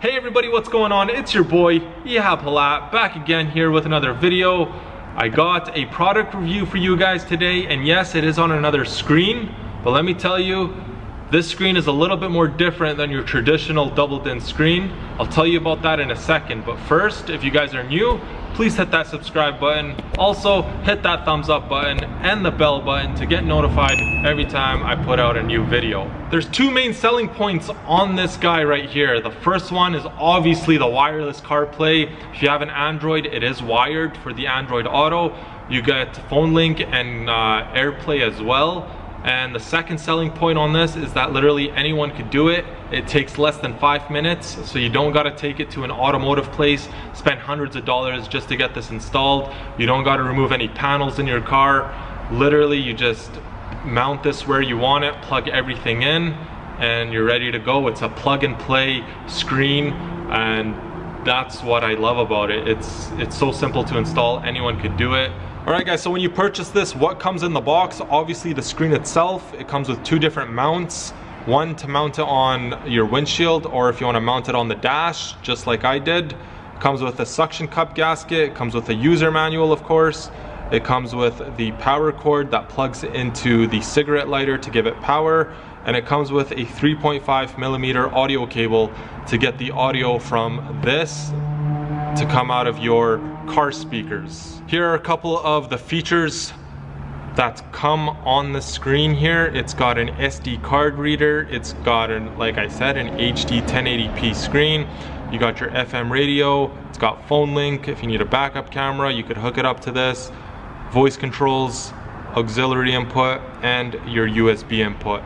Hey everybody, what's going on? It's your boy, Ehab Halat, back again here with another video. I got a product review for you guys today, and yes, it is on another screen, but let me tell you, this screen is a little bit more different than your traditional double-din screen. I'll tell you about that in a second, but first, if you guys are new, please hit that subscribe button. Also, hit that thumbs up button and the bell button to get notified every time I put out a new video. There's two main selling points on this guy right here. The first one is obviously the wireless CarPlay. If you have an Android, it is wired for the Android Auto. You get phone link and uh, AirPlay as well. And the second selling point on this is that literally anyone could do it. It takes less than five minutes, so you don't gotta take it to an automotive place, spend hundreds of dollars just to get this installed. You don't gotta remove any panels in your car. Literally, you just mount this where you want it, plug everything in, and you're ready to go. It's a plug and play screen, and that's what I love about it. It's, it's so simple to install, anyone could do it. Alright guys, so when you purchase this, what comes in the box? Obviously the screen itself, it comes with two different mounts. One to mount it on your windshield, or if you want to mount it on the dash, just like I did. It comes with a suction cup gasket, it comes with a user manual of course. It comes with the power cord that plugs into the cigarette lighter to give it power. And it comes with a 3.5 millimeter audio cable to get the audio from this to come out of your car speakers. Here are a couple of the features that come on the screen here. It's got an SD card reader. It's got, an, like I said, an HD 1080p screen. You got your FM radio. It's got phone link. If you need a backup camera, you could hook it up to this. Voice controls, auxiliary input, and your USB input.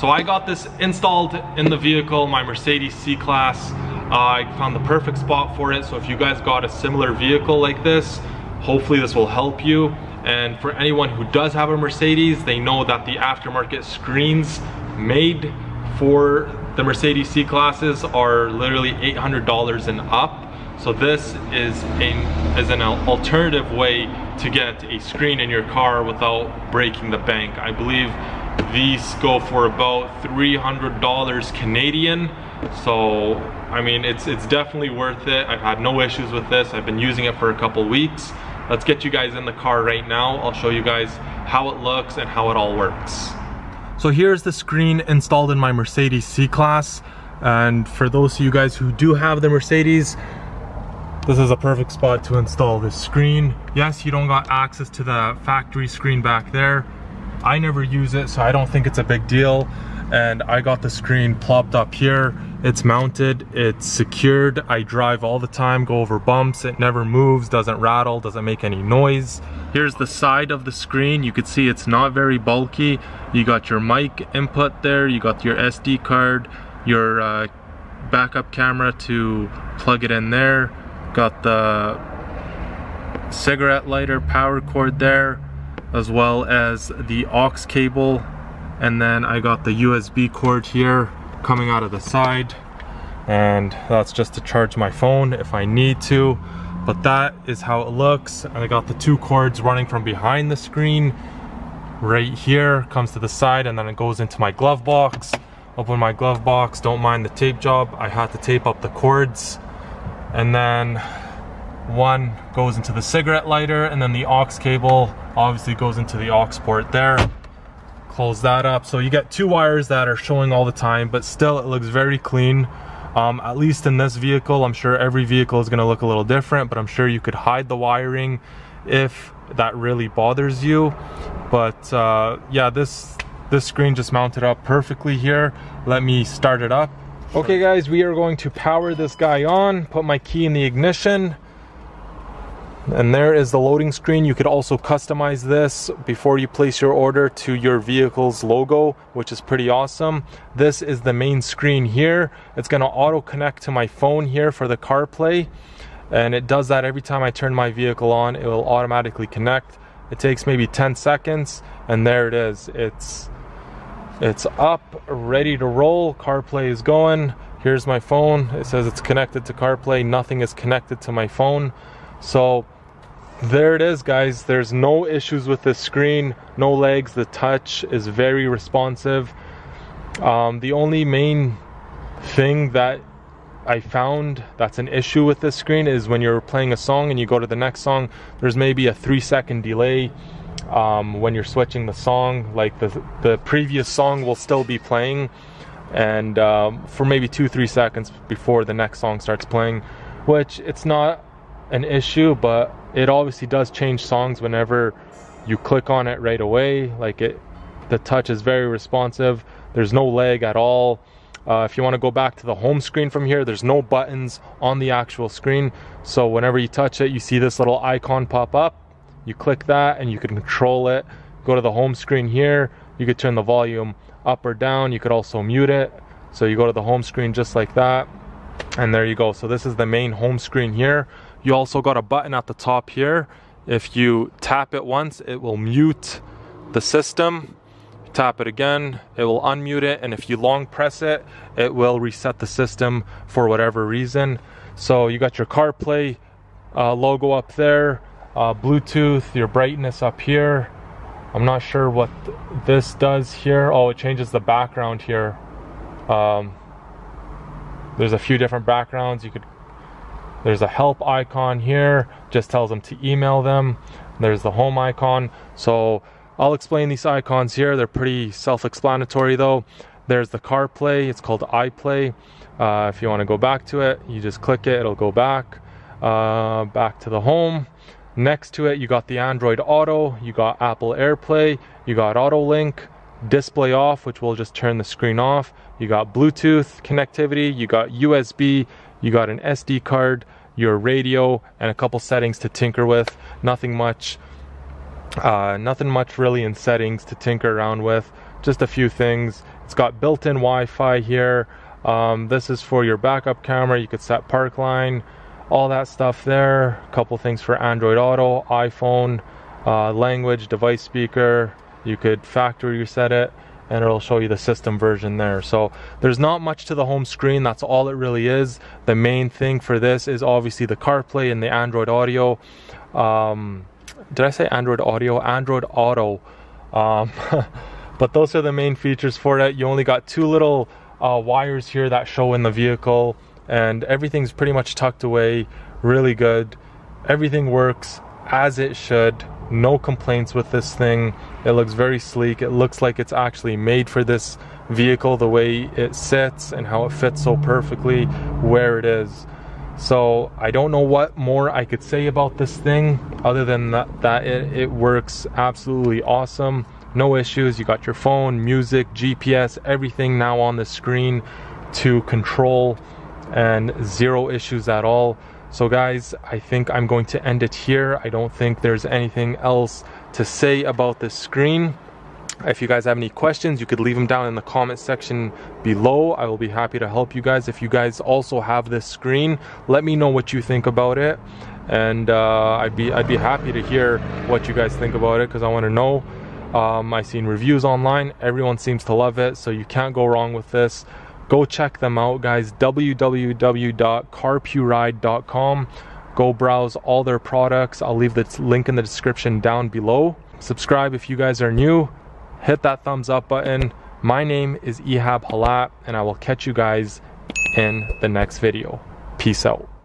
So I got this installed in the vehicle, my Mercedes C-Class. I found the perfect spot for it. So if you guys got a similar vehicle like this, hopefully this will help you. And for anyone who does have a Mercedes, they know that the aftermarket screens made for the Mercedes C-Classes are literally $800 and up. So this is, a, is an alternative way to get a screen in your car without breaking the bank. I believe these go for about $300 Canadian. So I mean, it's, it's definitely worth it. I've had no issues with this. I've been using it for a couple weeks. Let's get you guys in the car right now. I'll show you guys how it looks and how it all works. So here's the screen installed in my Mercedes C-Class. And for those of you guys who do have the Mercedes, this is a perfect spot to install this screen. Yes, you don't got access to the factory screen back there. I never use it, so I don't think it's a big deal. And I got the screen plopped up here it's mounted, it's secured. I drive all the time, go over bumps. It never moves, doesn't rattle, doesn't make any noise. Here's the side of the screen. You can see it's not very bulky. You got your mic input there. You got your SD card, your uh, backup camera to plug it in there. Got the cigarette lighter power cord there, as well as the aux cable. And then I got the USB cord here coming out of the side. And that's just to charge my phone if I need to. But that is how it looks. And I got the two cords running from behind the screen. Right here comes to the side and then it goes into my glove box. Open my glove box. Don't mind the tape job. I had to tape up the cords. And then one goes into the cigarette lighter and then the aux cable obviously goes into the aux port there close that up. So you get two wires that are showing all the time, but still it looks very clean. Um, at least in this vehicle, I'm sure every vehicle is gonna look a little different, but I'm sure you could hide the wiring if that really bothers you. But uh, yeah, this, this screen just mounted up perfectly here. Let me start it up. Okay guys, we are going to power this guy on, put my key in the ignition, and there is the loading screen. You could also customize this before you place your order to your vehicle's logo, which is pretty awesome. This is the main screen here. It's gonna auto connect to my phone here for the CarPlay. And it does that every time I turn my vehicle on, it will automatically connect. It takes maybe 10 seconds and there it is. It's, it's up, ready to roll. CarPlay is going. Here's my phone. It says it's connected to CarPlay. Nothing is connected to my phone. So there it is guys. There's no issues with the screen. No legs. The touch is very responsive. Um, the only main thing that I found that's an issue with this screen is when you're playing a song and you go to the next song, there's maybe a three second delay um, when you're switching the song. Like the the previous song will still be playing, and um, for maybe two three seconds before the next song starts playing, which it's not an issue, but it obviously does change songs whenever you click on it right away. Like it, the touch is very responsive. There's no lag at all. Uh, if you want to go back to the home screen from here, there's no buttons on the actual screen. So whenever you touch it, you see this little icon pop up. You click that and you can control it. Go to the home screen here. You could turn the volume up or down. You could also mute it. So you go to the home screen just like that. And there you go. So this is the main home screen here. You also got a button at the top here. If you tap it once, it will mute the system tap it again, it will unmute it, and if you long press it, it will reset the system for whatever reason. So you got your CarPlay uh, logo up there, uh, Bluetooth, your brightness up here. I'm not sure what th this does here. Oh, it changes the background here. Um, there's a few different backgrounds. You could. There's a help icon here. Just tells them to email them. There's the home icon. So I'll explain these icons here. They're pretty self-explanatory though. There's the CarPlay. It's called iPlay. Uh, if you want to go back to it, you just click it. It'll go back, uh, back to the home. Next to it, you got the Android Auto. You got Apple AirPlay. You got Auto Link. Display off, which will just turn the screen off. You got Bluetooth connectivity. You got USB. You got an SD card. Your radio and a couple settings to tinker with. Nothing much. Uh, nothing much really in settings to tinker around with, just a few things. It's got built-in Wi-Fi here. Um, this is for your backup camera. You could set park line, all that stuff there. A couple things for Android Auto, iPhone, uh, language, device speaker. You could factory reset it and it'll show you the system version there. So there's not much to the home screen. That's all it really is. The main thing for this is obviously the CarPlay and the Android Audio. Um, did I say Android Audio? Android Auto. Um, but those are the main features for it. You only got two little uh, wires here that show in the vehicle, and everything's pretty much tucked away. Really good. Everything works as it should. No complaints with this thing. It looks very sleek. It looks like it's actually made for this vehicle the way it sits and how it fits so perfectly where it is. So I don't know what more I could say about this thing other than that, that it, it works absolutely awesome. No issues. You got your phone, music, GPS, everything now on the screen to control and zero issues at all. So guys, I think I'm going to end it here. I don't think there's anything else to say about this screen. If you guys have any questions, you could leave them down in the comment section below. I will be happy to help you guys. If you guys also have this screen, let me know what you think about it. And uh, I'd be I'd be happy to hear what you guys think about it because I want to know. Um, I've seen reviews online. Everyone seems to love it, so you can't go wrong with this. Go check them out, guys. www.carpuride.com. Go browse all their products. I'll leave the link in the description down below. Subscribe if you guys are new hit that thumbs up button. My name is Ehab Halat, and I will catch you guys in the next video. Peace out.